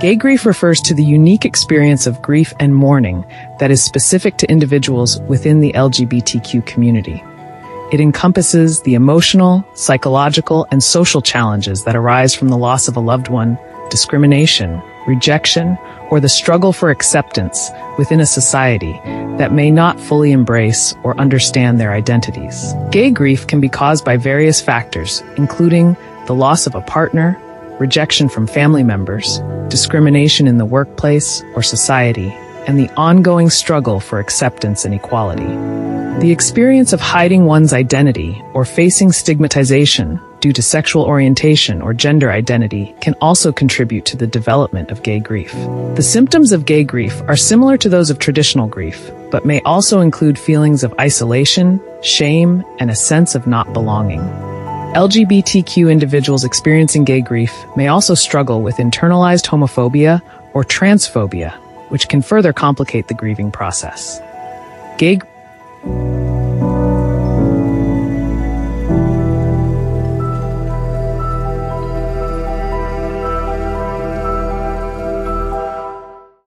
Gay grief refers to the unique experience of grief and mourning that is specific to individuals within the LGBTQ community. It encompasses the emotional, psychological, and social challenges that arise from the loss of a loved one, discrimination, rejection, or the struggle for acceptance within a society that may not fully embrace or understand their identities. Gay grief can be caused by various factors, including the loss of a partner, rejection from family members, discrimination in the workplace or society, and the ongoing struggle for acceptance and equality. The experience of hiding one's identity or facing stigmatization due to sexual orientation or gender identity can also contribute to the development of gay grief. The symptoms of gay grief are similar to those of traditional grief, but may also include feelings of isolation, shame, and a sense of not belonging. LGBTQ individuals experiencing gay grief may also struggle with internalized homophobia or transphobia, which can further complicate the grieving process. Gay